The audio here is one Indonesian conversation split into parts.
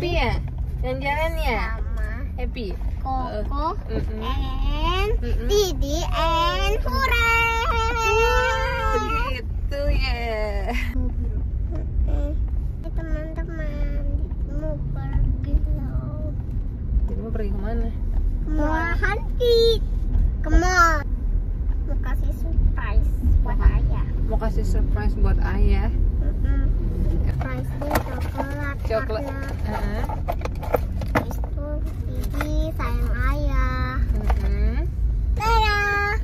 happy ya? Yang jalan ya? sama Happy. Koko Mm-mm. and Mm-mm. Didi and hooray Gitu ya. Eh, teman-teman mau pergi loh Jadi mau pergi ke mana? mau hanti ke mall mau kasih surprise buat ayah Mau kasih surprise buat ayah. Mm-mm. surprise nya coklat itu sayang ayah dadah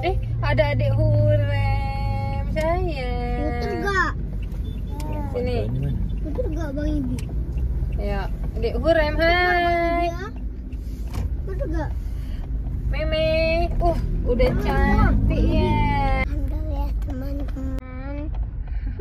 Eh, ada adik hurem sayang. Gak? Sini. Gak Bang Ibi? Ya, adik hurem hai. Betul gak? Meme. Uh, udah cantik ya. Ya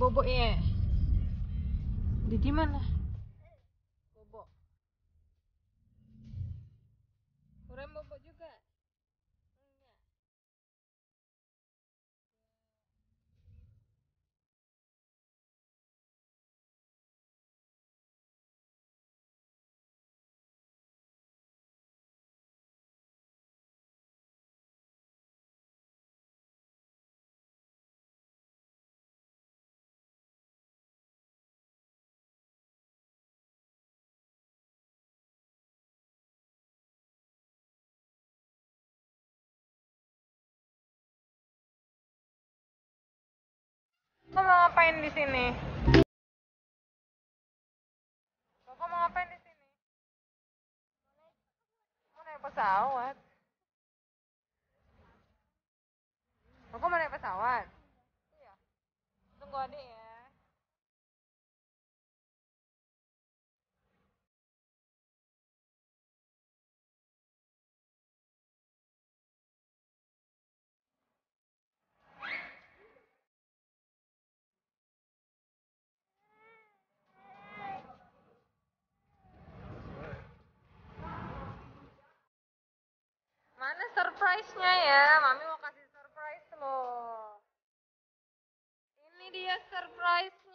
bobok ya. Di mana? Bobok. Hurem bobok juga. Ngapain di sini? Kok mau ngapain di sini? Mau naik pesawat. Kok mau naik pesawat? Iya. Tunggu adik ya. Mana surprise-nya ya? Mami mau kasih surprise loh. Ini dia surprise-nya.